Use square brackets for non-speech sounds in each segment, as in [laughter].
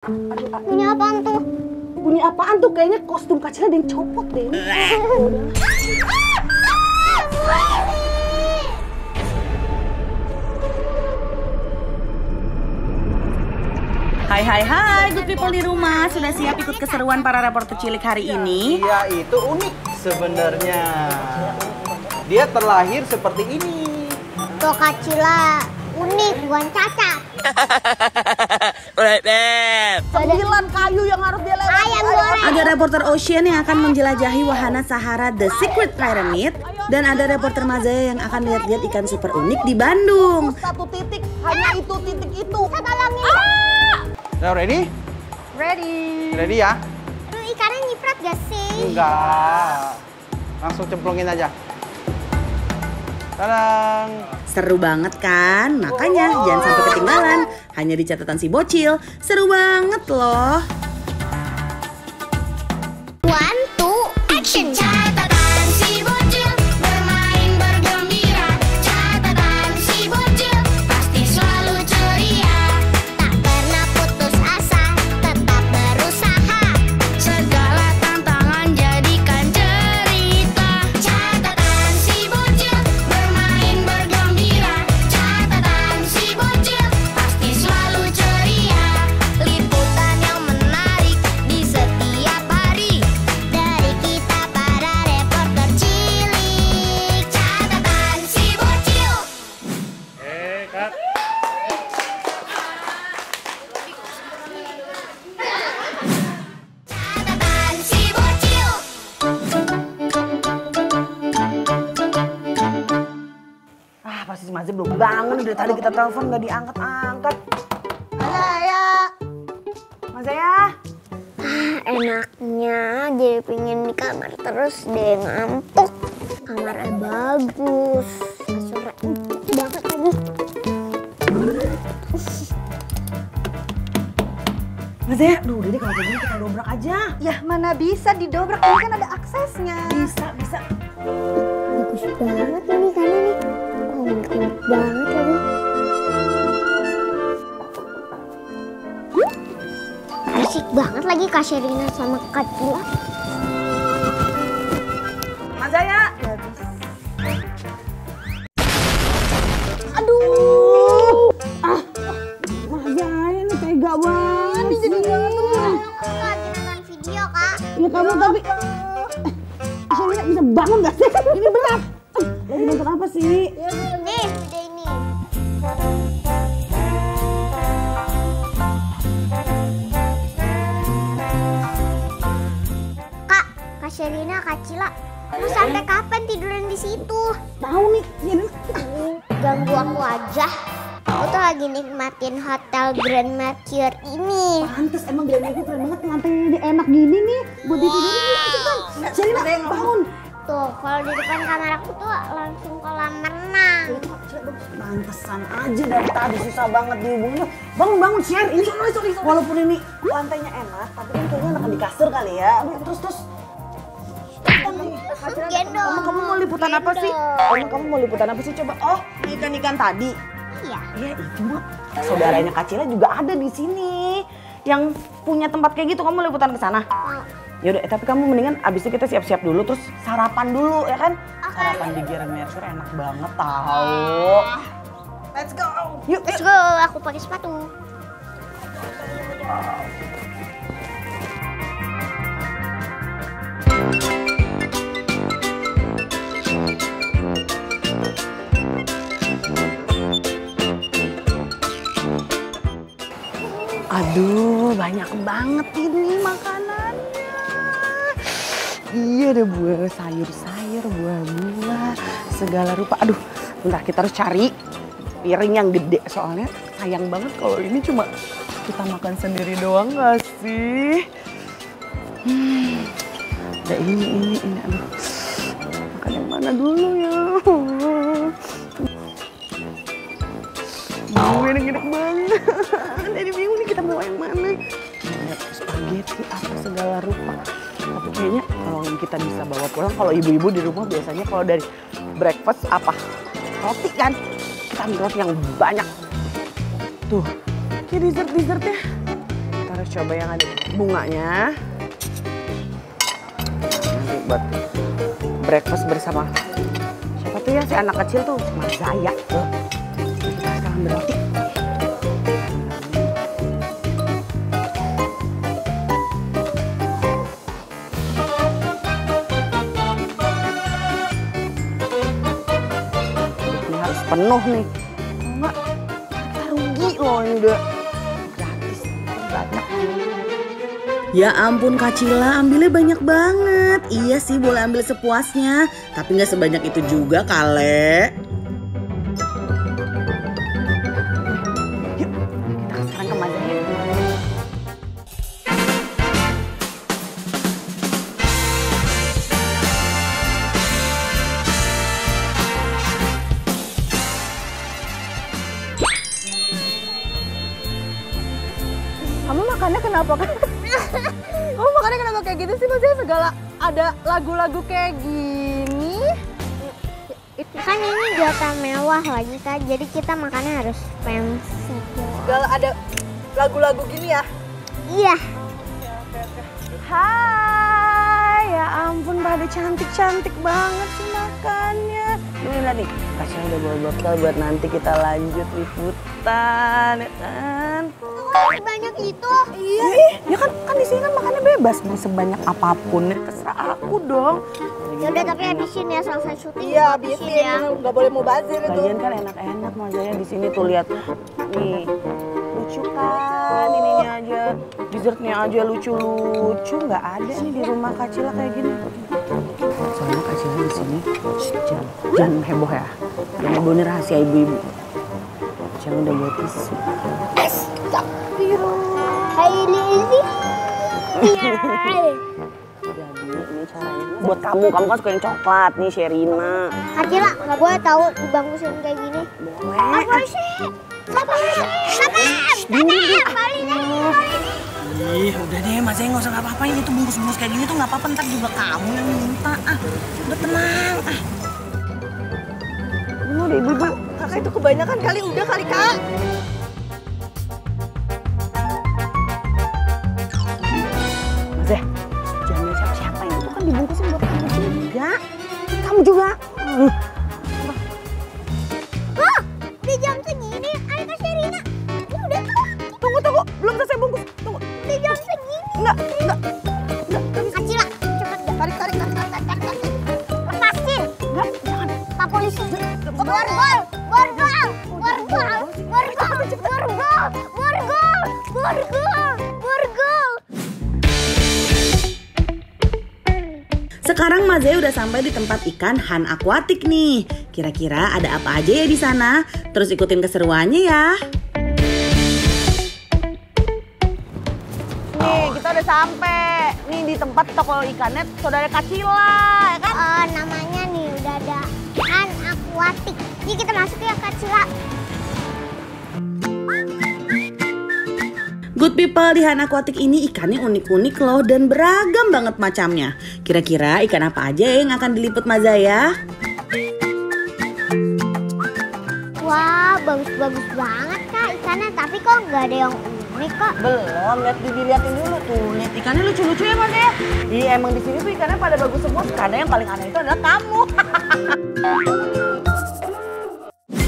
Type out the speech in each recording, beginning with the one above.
Bunyi apaan tuh? Bunyi apaan tuh? Kayaknya kostum kacil ada yang copot deh. Hai hai hai, good people di rumah Sudah siap ikut keseruan para reporter cilik hari ini? Dia itu unik sebenarnya. Dia terlahir seperti ini. Tuh kacila unik, bukan cacat. [laughs] Sembilan kayu yang harus dia lewati. Ayam goreng. Ada reporter Ocean yang akan menjelajahi wahana Sahara The Secret Pyramid dan ada reporter Mazaya yang akan lihat-lihat ikan super unik di Bandung. Satu titik, hanya itu titik itu. Saya tolongin. Now ready? Ready. Ready ya? Ikannya nyiprat gak sih? Enggak. Langsung cemplungin aja. Tadang. Seru banget kan? Makanya jangan sampai ketinggalan. Hanya di catatan si bocil. Seru banget loh. Dari tadi kita telepon nggak diangkat-angkat. Mazaya. Mazaya. Enaknya jadi pengen di kamar terus deh ngantuk. Kamarnya bagus, kasurnya banget lagi. Mazaya, duh udah deh kalau kayak gini kita dobrak aja. Ya mana bisa didobrak ini kan ada aksesnya. Bisa, bisa. Bagus banget ini ikannya nih. Banget. Asik banget lagi Kak Sherina sama Kak Cila. Sherina, Kak Cila, lu sampai kapan tiduran di situ? Tahu nih, Sherina. Ganggu aku aja. Aku tuh lagi nikmatin hotel Grand Mercure ini. Pantes emang Grand Mercure keren banget lantainya dia enak gini nih buat ditidurin nih cepetan. Sherina bangun. Tuh, kalau di depan kamar aku tuh langsung kolam renang. Pantesan aja dari tadi susah banget dihubungin. Bangun bangun share ini walaupun ini lantainya enak tapi kan kayaknya enak di kasur kali ya. Terus terus. Gendong. Kamu kamu mau liputan apa sih? Kamu kamu mau liputan apa sih coba? Oh ikan ikan tadi. Iya. Iya itu mah saudaranya Kacila juga ada di sini yang punya tempat kayak gitu. Kamu liputan ke sana? Mau. Yaudah, eh, tapi kamu mendingan abis itu kita siap-siap dulu, terus sarapan dulu ya kan? Sarapan di Grand Mercure enak banget tahu. Let's go. Yuk, Let's yuk. go, aku pakai sepatu. Aduh, banyak banget ini makanannya. Iya deh buah sayur-sayur, buah-buah, segala rupa. Aduh, bentar kita harus cari piring yang gede soalnya sayang banget kalau ini cuma kita makan sendiri doang gak sih? Hmm, ada ini, ini, ini. Aduh, makan yang mana dulu ya? Bingung enak-enak banget. Kita mau yang mana. Spaghetti apa segala rupa. Tapi kayaknya kalau kita bisa bawa pulang, kalau ibu-ibu di rumah biasanya kalau dari breakfast apa? Roti kan? Kita ambil roti yang banyak. Tuh, kayak dessert-dessertnya. Kita harus coba yang ada bunganya. Nanti buat breakfast bersama siapa tuh ya si anak kecil tuh Mas Zaya tuh. Penuh nih. Enggak kita rugi loh ini udah gratis banyak. Ya ampun Kak Cila, ambilnya banyak banget. Iya sih boleh ambil sepuasnya, tapi nggak sebanyak itu juga kale. Makannya kenapa kan? Kamu [laughs] makannya kenapa kayak gitu sih? Maksudnya segala ada lagu-lagu kayak gini. Kan ini jatah mewah lagi kak, jadi kita makannya harus fancy. Segala ada lagu-lagu gini ya. Iya. Hai, ya ampun pada cantik-cantik banget sih makannya. Nih lihat nih, Tasya udah bawa bekal buat nanti kita lanjut liputan, ya kan? Banyak itu. Iya. Ya kan, kan di sini kan makannya bebas, mau sebanyak apa pun, ya terserah aku dong. Yaudah tapi habisin ya selesai syuting. Iya, habisin. Nggak boleh mau bazir itu. Lagian kan enak-enak Mas Zaya di sini tuh lihat nih lucu kan ininya aja dessertnya aja lucu-lucu nggak ada nih di rumah Kacila kayak gini Kacila di sini jangan, jangan heboh ya jangan heboh ini rahasia ibu-ibu Kacila udah buat tisu Hai Lizzy. Iya. jadi ini caranya buat kamu kamu kan suka yang coklat nih Sherina Akila nggak boleh tahu dibangkusin kayak gini. boleh Apa sih? Sabar, sabar, sabar. Balik Ih, udah deh, Mas Zaya nggak usah ngapa-ngapain. Itu bungkus-bungkus kayak gini tuh nggak apa-apa. Ntar juga kamu yang minta. Ah, udah tenang. Ah. Ini udah ibu-ibu. Kakak itu kebanyakan kali udah kali kak. Mas Zaya, jangan siapa-siapa. Itu kan dibungkusin buat kamu juga. Kamu juga. Uh, Di tempat ikan Han Aquatic nih. Kira-kira ada apa aja ya di sana? Terus ikutin keseruannya ya. Nih, kita udah sampai. Nih di tempat toko ikannya saudara Kacila, ya kan? Oh, namanya nih udah ada Han Aquatic. Yuk kita masuk ya Kak Good people di Han Aquatic ini ikannya unik-unik loh dan beragam banget macamnya. Kira-kira ikan apa aja yang akan diliput Mas Zaya? Wah, bagus-bagus banget Kak ikannya. Tapi kok nggak ada yang unik kok. Belum, lihat dilihatin dulu tuh. Lihat ikannya lucu-lucu ya Mas ya. Iya emang di sini tuh ikannya pada bagus semua. Karena yang paling aneh itu adalah kamu.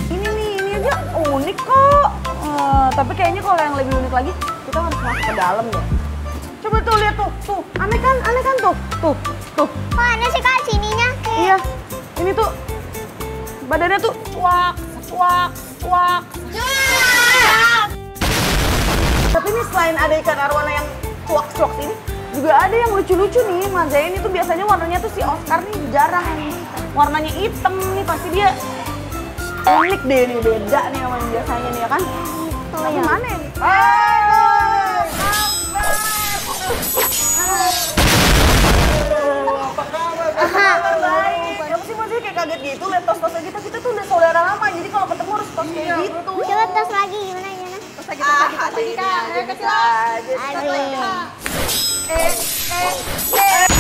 [laughs] ini nih, ini aja unik kok. Eh, tapi kayaknya kalau yang lebih unik lagi, kita harus masuk ke dalam deh. Coba tuh lihat tuh, tuh aneh kan, aneh kan tuh, tuh, tuh. Aneh sih Kak sininya? Iya, ini tuh badannya tuh cuak, cuak, cuak. Tapi ini selain ada ikan arwana yang cuak-cuak ini, juga ada yang lucu-lucu nih. Mas ini tuh biasanya warnanya tuh si Oscar nih jarang nih. Warnanya hitam nih, pasti dia unik deh nih, beda nih sama yang biasanya nih ya kan. Tapi mana ya nih? Kaget gitu lihat tos-tosnya kita? Kita tuh udah saudara lama, jadi kalau ketemu harus tos kayak gitu. Coba tos lagi gimana gimana? Terus lagi, terus lagi, terus lagi kak. Ayo kecil. Aduh. Hai.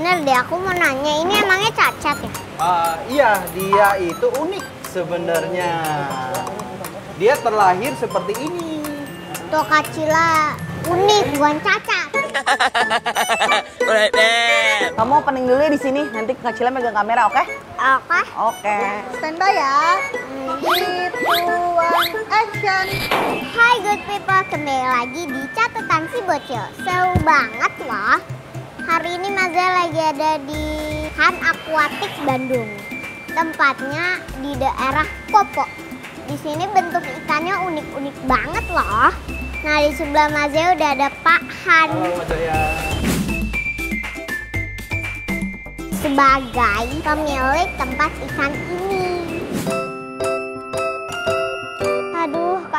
Bener deh, aku mau nanya, ini emangnya cacat ya? Ah, iya, dia itu unik sebenarnya. Dia terlahir seperti ini. Tuh Kacila unik, bukan cacat. [laughs] Kamu opening dulu ya di sini. Nanti Kak Cila megang kamera, oke? Oke. Oke. Standby ya. Three, two, one, action. Hai good people, kembali lagi di catatan si bocil. Seru banget loh. Hari ini Maza lagi ada di Han Aquatic Bandung. Tempatnya di daerah Popo. Di sini bentuk ikannya unik-unik banget loh. Nah di sebelah Maza udah ada Pak Han Halo Jaya. sebagai pemilik tempat ikan ini.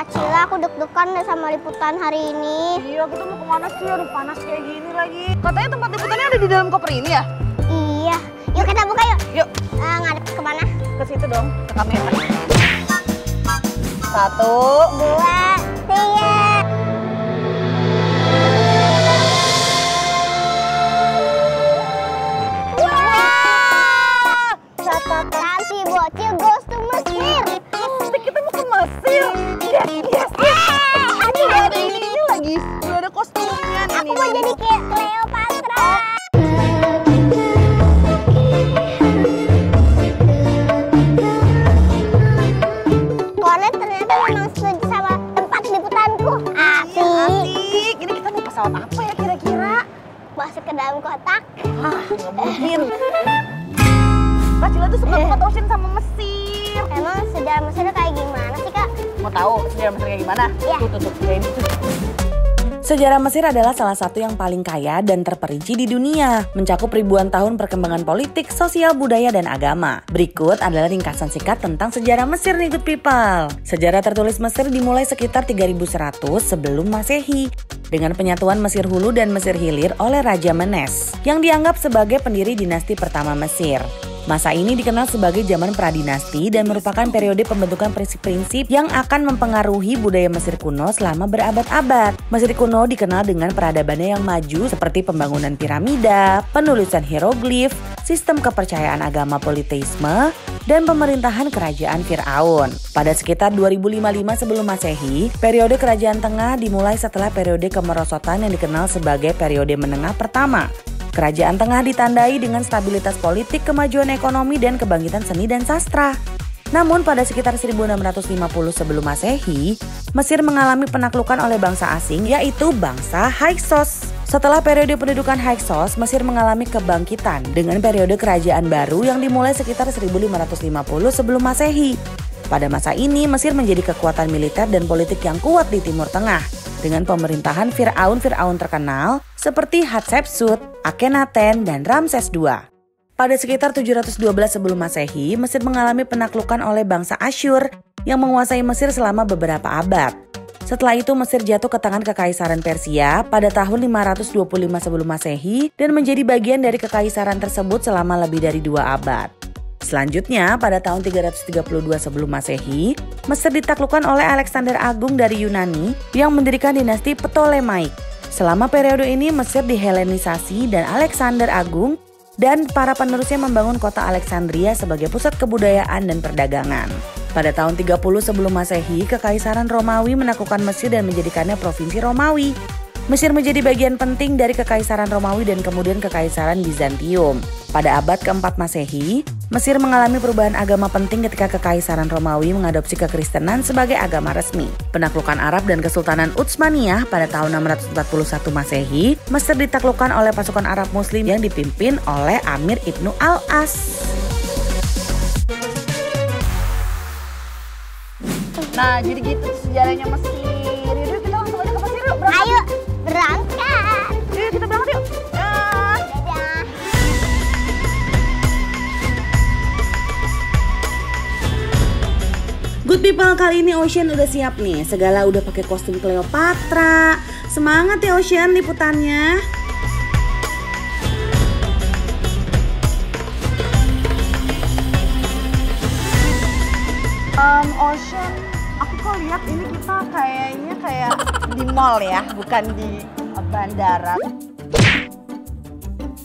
Kak Cila, aku deg-degan deh sama liputan hari ini. Iya, kita mau ke mana sih? Aduh, panas kayak gini lagi. Katanya tempat liputannya ada di dalam koper ini ya? Iya, yuk kita buka yuk. Yuk, Eh, ngadep ke mana? ke situ dong, ke kamera. Satu, Dua, gimana? Iya. Tuh, tuh, tuh. Kayak ini tuh. Sejarah Mesir adalah salah satu yang paling kaya dan terperinci di dunia, mencakup ribuan tahun perkembangan politik, sosial, budaya, dan agama. Berikut adalah ringkasan singkat tentang sejarah Mesir nih good people. Sejarah tertulis Mesir dimulai sekitar 3100 sebelum Masehi dengan penyatuan Mesir Hulu dan Mesir Hilir oleh Raja Menes yang dianggap sebagai pendiri dinasti pertama Mesir. Masa ini dikenal sebagai zaman pradinasti dan merupakan periode pembentukan prinsip-prinsip yang akan mempengaruhi budaya Mesir kuno selama berabad-abad. Mesir kuno dikenal dengan peradabannya yang maju seperti pembangunan piramida, penulisan hieroglif, sistem kepercayaan agama politeisme, dan pemerintahan kerajaan Fir'aun. Pada sekitar 2055 sebelum Masehi, periode kerajaan tengah dimulai setelah periode kemerosotan yang dikenal sebagai periode menengah pertama. Kerajaan tengah ditandai dengan stabilitas politik, kemajuan ekonomi, dan kebangkitan seni dan sastra. Namun pada sekitar 1650 sebelum Masehi, Mesir mengalami penaklukan oleh bangsa asing yaitu bangsa Hyksos. Setelah periode pendudukan Hyksos, Mesir mengalami kebangkitan dengan periode kerajaan baru yang dimulai sekitar 1550 sebelum Masehi. Pada masa ini, Mesir menjadi kekuatan militer dan politik yang kuat di Timur Tengah dengan pemerintahan Fir'aun-Fir'aun terkenal seperti Hatshepsut, Akhenaten, dan Ramses II. Pada sekitar 712 sebelum Masehi, Mesir mengalami penaklukan oleh bangsa Asyur yang menguasai Mesir selama beberapa abad. Setelah itu Mesir jatuh ke tangan Kekaisaran Persia pada tahun 525 sebelum Masehi dan menjadi bagian dari kekaisaran tersebut selama lebih dari dua abad. Selanjutnya, pada tahun 332 sebelum Masehi, Mesir ditaklukkan oleh Alexander Agung dari Yunani yang mendirikan dinasti Ptolemaik. Selama periode ini Mesir dihelenisasi dan Alexander Agung dan para penerusnya membangun kota Alexandria sebagai pusat kebudayaan dan perdagangan. Pada tahun 30 sebelum Masehi, Kekaisaran Romawi menaklukkan Mesir dan menjadikannya provinsi Romawi. Mesir menjadi bagian penting dari Kekaisaran Romawi dan kemudian Kekaisaran Bizantium. Pada abad keempat Masehi, Mesir mengalami perubahan agama penting ketika Kekaisaran Romawi mengadopsi kekristenan sebagai agama resmi. Penaklukan Arab dan Kesultanan Utsmaniyah pada tahun 641 Masehi, Mesir ditaklukkan oleh pasukan Arab Muslim yang dipimpin oleh Amir Ibnu Al-As. Nah, jadi gitu sejarahnya Mesir. Good people kali ini Ocean udah siap nih. Segala udah pakai kostum Cleopatra. Semangat ya Ocean liputannya. Um, Ocean, aku kok lihat ini kita kayaknya kayak di mall ya, bukan di bandara.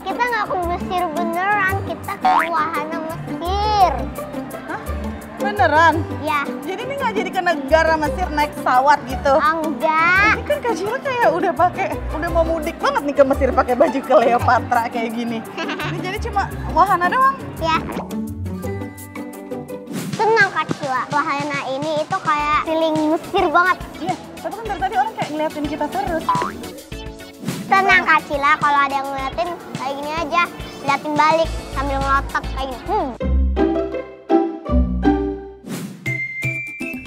Kita nggak ke Mesir beneran, kita ke wahana Mesir. Beneran? Ya, Jadi ini nggak jadi ke negara Mesir naik pesawat gitu? enggak. Ini kan Kak kayak udah pakai, udah mau mudik banget nih ke Mesir pakai baju Cleopatra kayak gini. [laughs] Ini jadi cuma wahana doang. Ya. Tenang Kak Cila, wahana ini itu kayak feeling Mesir banget. Iya, tapi kan dari tadi orang kayak ngeliatin kita terus. Tenang Kak Cila, kalau ada yang ngeliatin kayak gini aja, liatin balik sambil ngelotok kayak gini. Hmm.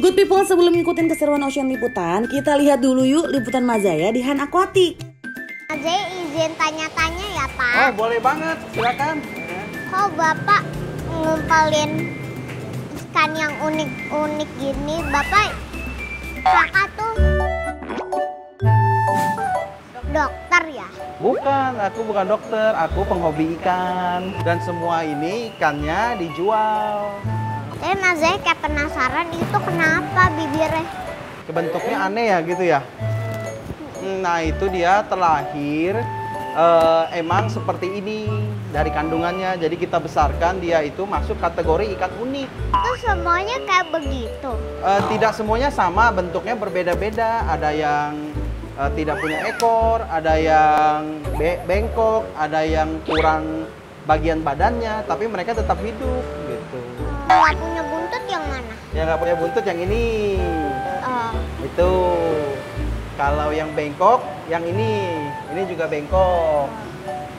Good people, sebelum ngikutin keseruan Ocean Liputan, kita lihat dulu yuk liputan Mazaya di Han Aquatic. Azai izin tanya-tanya ya Oh, Pak. boleh banget. Silakan. Kok Bapak ngumpulin ikan yang unik-unik gini? Bapak kakak tuh dokter ya? Bukan, aku bukan dokter, aku penghobi ikan. Dan semua ini ikannya dijual. Tapi Mas Zai kayak penasaran itu kenapa bibirnya? Bentuknya aneh ya gitu ya. Nah itu dia terlahir eh, emang seperti ini dari kandungannya. Jadi kita besarkan dia itu masuk kategori ikan unik. Itu semuanya kayak begitu. Eh, tidak semuanya sama, bentuknya berbeda-beda. Ada yang eh, tidak punya ekor, ada yang be- bengkok, ada yang kurang bagian badannya, tapi mereka tetap hidup Kalau punya buntut yang mana? Yang nggak punya buntut yang ini, Oh, itu. Kalau yang bengkok, yang ini, ini juga bengkok.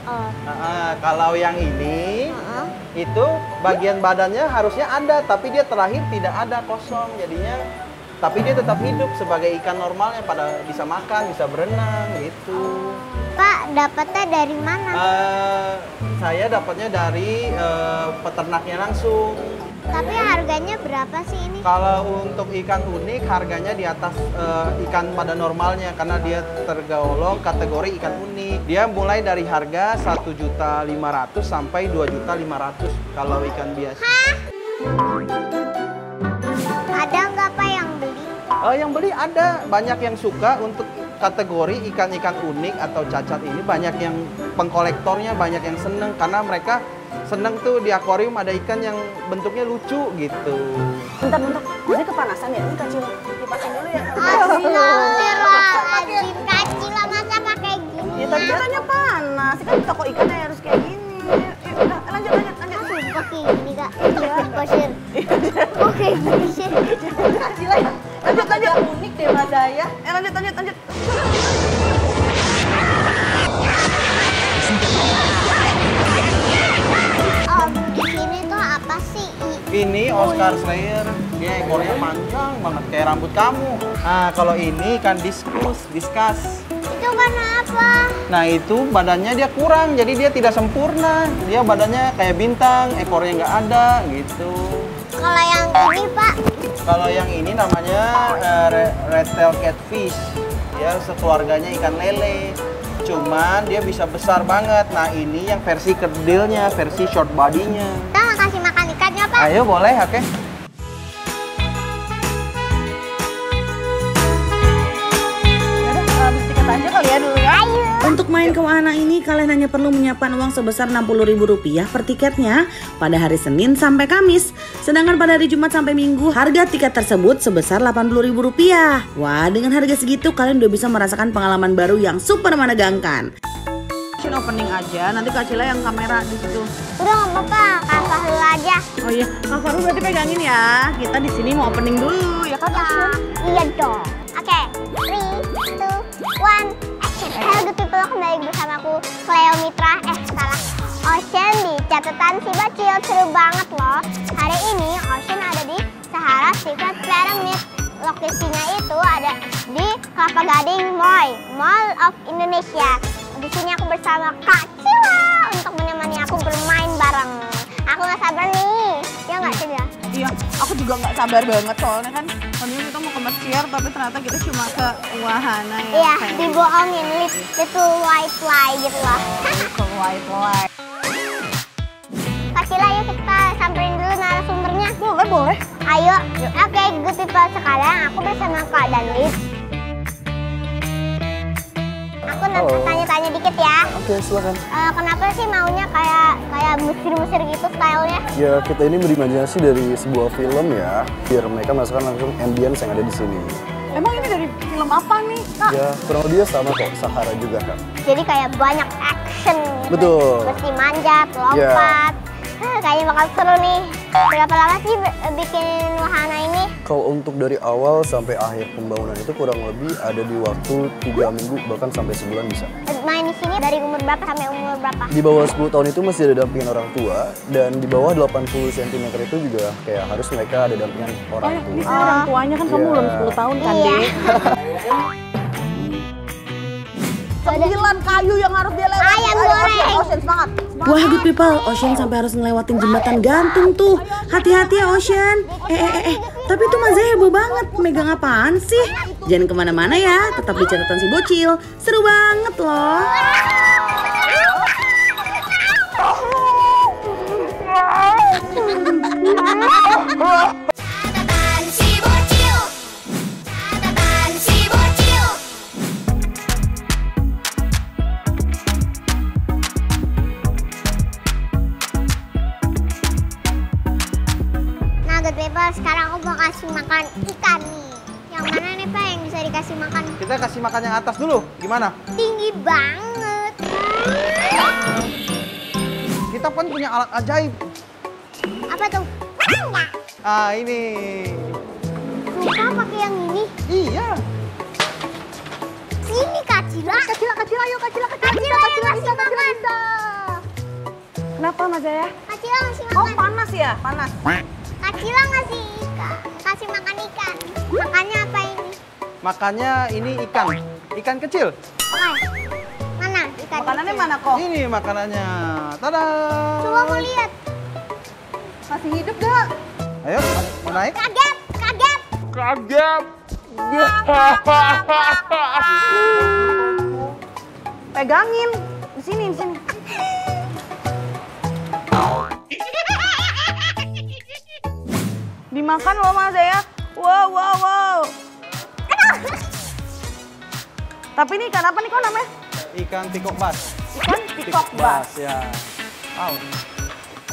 oh, Nah, ah, kalau yang ini, oh. itu bagian badannya harusnya ada, tapi dia terlahir tidak ada kosong, jadinya. Tapi dia tetap hidup sebagai ikan normalnya, pada bisa makan, bisa berenang, gitu. Pak, dapatnya dari mana? Eh, saya dapatnya dari eh, peternaknya langsung. Tapi harganya berapa sih ini? Kalau untuk ikan unik, harganya di atas eh, ikan pada normalnya karena dia tergolong kategori ikan unik. Dia mulai dari harga 1.500 sampai 2.500 kalau ikan biasa. Yang Eh, yang beli ada banyak yang suka untuk kategori ikan-ikan unik atau cacat ini banyak yang pengkolektornya banyak yang seneng karena mereka seneng tuh di akuarium ada ikan yang bentuknya lucu gitu. Bentar, bentar. Jadi kepanasan ya? Ini Kak Cila. Kipasin dulu ya. Astagfirullahaladzim, kacila masa pakai gini? Ya tadi katanya panas. Kan di toko ikannya harus kayak gini. Yuk, udah, lanjut, lanjut, lanjut. Kayak gini kak. Pasir. Kok kayak Lanjut, lanjut. Unik deh Mas Daya. Eh, lanjut, lanjut, lanjut. Om, sini tuh apa sih? Ini Oscar Slayer, dia ekornya panjang banget kayak rambut kamu. Nah kalau ini ikan diskus, diskus. Itu kan apa? Nah itu badannya dia kurang, jadi dia tidak sempurna. Dia badannya kayak bintang, ekornya nggak ada gitu. Kalau yang ini pak, Kalau yang ini namanya eh, re- red tail catfish. Dia sekeluarganya ikan lele. Cuman dia bisa besar banget. Nah ini yang versi kedilnya, versi short body-nya. kita kasih makan ikannya pak? Ayo boleh, oke? Yaudah, habis tiket aja kali ya dulu ya. Untuk main ke wahana ini, kalian hanya perlu menyiapkan uang sebesar Rp60.000 per tiketnya pada hari Senin sampai Kamis. Sedangkan pada hari Jumat sampai Minggu, harga tiket tersebut sebesar Rp80.000. Wah, dengan harga segitu kalian udah bisa merasakan pengalaman baru yang super menegangkan. Sini opening aja, nanti Kak Cila yang kamera di situ. Udah nggak apa-apa, kak Fahlu aja. Oh iya, Kak Faru berarti pegangin ya. Kita di sini mau opening dulu, ya kan? Ya, iya dong. Oke, three, two, one, action. Halo good people, kembali bersama aku Cleo Mitra. Eh, salah. Ocean di catatan si Bacil. Seru banget loh. Hari ini Ocean ada di Sahara Secret Pyramid. Lokasinya itu ada di Kelapa Gading Moy, Mall of Indonesia. Di sini aku bersama Kak Cila untuk menemani aku bermain bareng. Aku nggak sabar nih. Ya nggak sih ya? Iya, aku juga nggak sabar banget soalnya kan Mesir tapi ternyata kita cuma ke wahana ya. Iya, dibohongin lit, little white lie gitu loh. [laughs] ke white light. Kasih lah yuk kita samperin dulu narasumbernya. Boleh, boleh. Ayo, oke good people sekarang aku bersama Kak dan Tanya-tanya dikit ya. Oke, silakan. Eh, kenapa sih maunya kayak kayak Mesir-Mesir gitu stylenya? Ya, kita ini berimajinasi dari sebuah film ya, biar mereka merasakan langsung ambience yang ada di sini. Emang ini dari film apa nih, Kak? Ya, kurang lebih sama kok, Sahara juga kan. Jadi kayak banyak action. gitu. Betul. Mesti manjat, lompat. Ah, kayaknya bakal seru nih. Berapa lama sih bikin wahana ini? Kalau untuk dari awal sampai akhir pembangunan itu kurang lebih ada di waktu 3 minggu, bahkan sampai sebulan bisa. Eh, Main di sini dari umur berapa sampai umur berapa? Di bawah 10 tahun itu masih ada dampingan orang tua, dan di bawah 80 cm itu juga kayak harus mereka ada dampingan orang Oh, tua. kan orang tuanya kan kamu Iya. belum 10 tahun kan, Iya. Dek? [laughs] Sembilan kayu yang harus dia lewati. Ayam goreng. Ocean, Ocean, semangat. Wah good people, Ocean sampai harus ngelewatin jembatan gantung tuh. Hati-hati ya Ocean. Eh, eh, eh, eh, tapi tuh Mas Zaya heboh banget. Megang apaan sih? Jangan ke mana-mana ya, tetap di catatan si bocil. Seru banget loh. Catatan [laughs] makan ikan nih. Yang mana nih Pak yang bisa dikasih makan? Kita kasih makan yang atas dulu. Gimana? Tinggi banget. Kita pun punya alat ajaib. Apa tuh? Ah, ini. Susah pakai yang ini. Iya. Sini Kak Cila. Kacila, kacila, ayo kacila, kacila, Kacila kacila, yang kacila, ngasih kacila, makan. bisa. Kenapa Mas Zaya? Kak Cila ngasih Oh makan. panas ya, panas. Cila ngasih ikan. Kasih makan ikan. Makannya apa ini? Makanya ini ikan. Ikan kecil. Oke. Mana ikan Makanannya kecil? mana kok? Ini makanannya. Tada. Coba mau lihat. Masih hidup gak? Ayo, mau naik? Kaget, kaget. Kaget. Pegangin. Di sini, di sini. Dimakan loh Mas Zaya. Wow, wow, wow. Tapi ini ikan apa nih kok namanya? Ikan pikok bas. Ikan pikok bass. ya. Wow.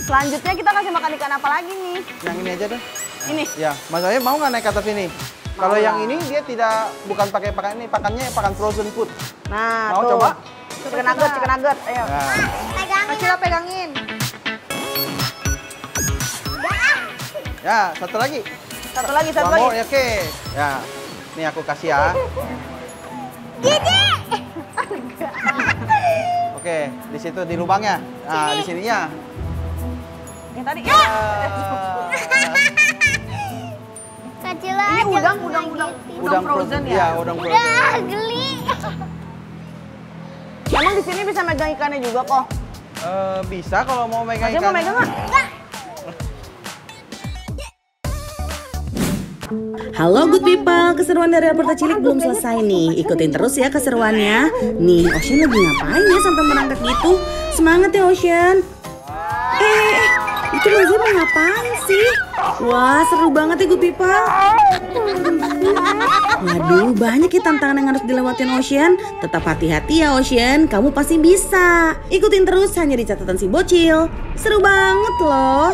Selanjutnya kita kasih makan ikan apa lagi nih? Yang ini aja deh. Ini. Ya, Mas Ayah mau nggak naik ke atas ini? Kalau yang ini dia tidak bukan pakai pakan ini, pakannya pakan frozen food. Nah, Mau tuh. coba? Chicken nugget, chicken nugget. Ayo. Nah, Pegangin. Kacila pegangin. Ya satu lagi. Satu lagi, satu One lagi. ya, oke. Ya, ini aku kasih ya. Gigi. Oke, di situ di lubangnya. Nah, di sininya. Yang tadi. Ya. Cila Ini udang, udang, udang. udang frozen ya? Iya, udang frozen. Udah, geli. Emang di sini bisa megang ikannya juga kok. Eh, bisa kalau mau megang mau ikan. megang nggak? Halo good people, keseruan dari Alberta Cilik belum selesai nih. Ikutin terus ya keseruannya. Nih, Ocean lagi ngapain ya sampai merangkak gitu? Semangat ya Ocean. Eh, eh, eh, itu Mazia mau ngapain sih? Wah, seru banget ya good people. Waduh, banyak ya tantangan yang harus dilewatin Ocean. Tetap hati-hati ya Ocean, kamu pasti bisa. Ikutin terus hanya di catatan si bocil. Seru banget loh.